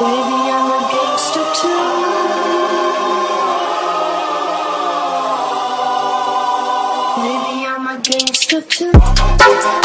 Maybe I'm a gangster too.